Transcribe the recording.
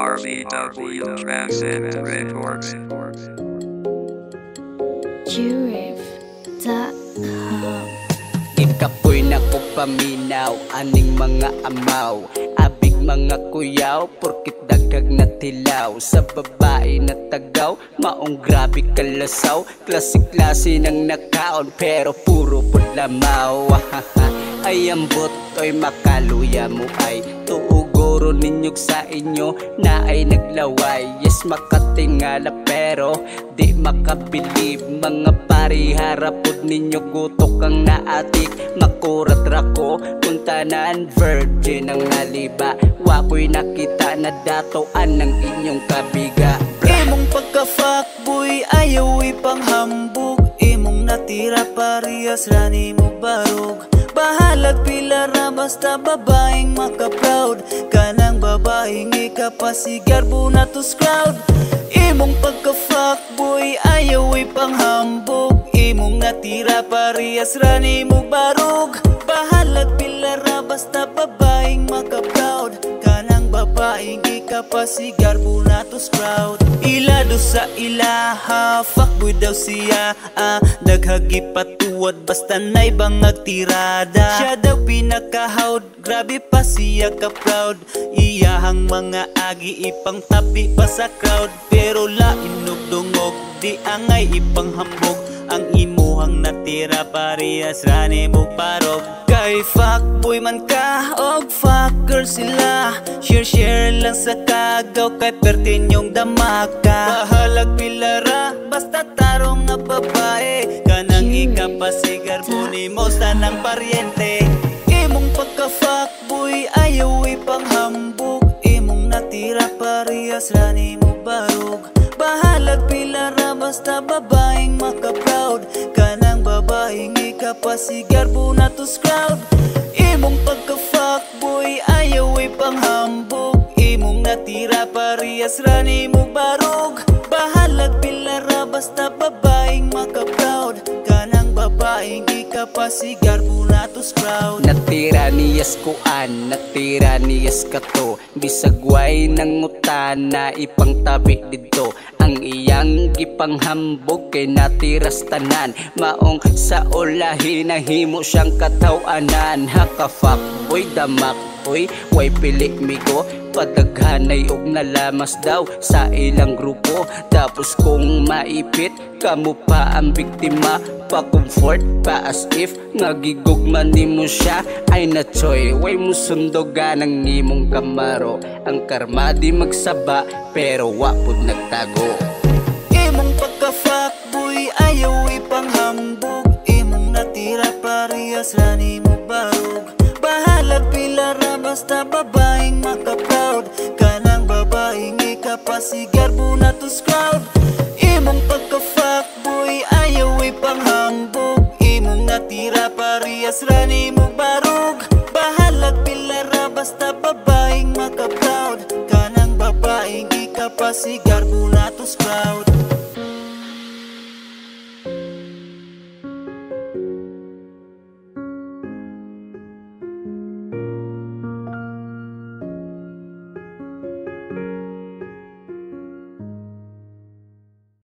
RBW Transit Records. Jurif.com Ikapoy na ko paminaw Aning mga amaw. Abig mga kuyaw Porkit dagag na tilaw. Sa babae na tagaw Maong grabe kalasaw. Klase-klase ng nakaon Pero puro pulamaw. Ay ambot oy makaluya mo ay Tuuguro ninyog sa inyo Na ay naglaway. Yes makatingala pero Di makabilib Mga pari harapod ninyo Gutok ang naatik. Makurat rako Puntanan virgin ang naliba Wako'y nakita na datoan ng inyong kabiga. Imong pagka-fuckboy ayaw ipanghambog natira parehas rani mo barog. Bahalag pilara basta babaeng maka-proud. Kanang babaeng ikapasigar bunatos crowd Imong pagka-fuckboy ayaw ipanghambog Imong natira parehas rani mo barog. Bahalag pilara basta babaeng maka-proud. Kanang babaeng ikapasigar bunatos crowd. Ilado sa ilaha Fuckboy daw siya ah, Daghagi patuwad Basta na'y bangag tirada. Siya daw pinakahawd Grabe pa siya ka proud Iyahang mga agi ipang tabi pa sa crowd. Pero lain og dungog Di angay ipanghambog Ang imuhang natira parehas rani mo parog Kay fuckboy man ka og fucker sila. Share share lang sa kagaw kay pertin yung damaka. Bahalag pilara basta tarong nga babae. Kanang ikapasigar puni mo sa ng paryente Imong pagka-fuckboy ayaw ipanghambog Imong natira parehas rani mo barog. Bahalag pilara basta babaeng maka-proud Kanang babaeng ikapasigar bunatos crowd Imong pagka-fuckboy ayaw ipanghambog Imong natira parehas rani mo barog. Bahalag pilara basta babaeng maka-proud. Kanang babaeng ikapasigar bunatos crowd Natira niyas kuan, natira niyas kato Bisagway ng utana, ipang tabi dito. Ang iyang gipanghambog kay natiras tanan Maong sa ulahi nahimo siyang katawanan Hakafak, boy damak, boy, way pili migo? Padaghanay og nalamas daw sa ilang grupo. Tapos kung maipit, kamo pa ang biktima Pa-comfort, pa as if Nagigugman nimo siya. Ay na choy, way mo sundogan ang imong kamaro. Ang karma di magsaba, pero wapod nagtago. Imong pagka-fuckboy ayaw ipanghambog. Imong natira parehas rani mo barog Bahalag pilara basta babaeng maka-proud. Kanang babaeng ikapasigar bunatos crowd Imong pagka-fuckboy ayaw ipanghambog Imong natira parehas rani mo barog. Bahalag pilara basta babaeng maka-proud. Kanang babaeng ikapasigar bunatos crowd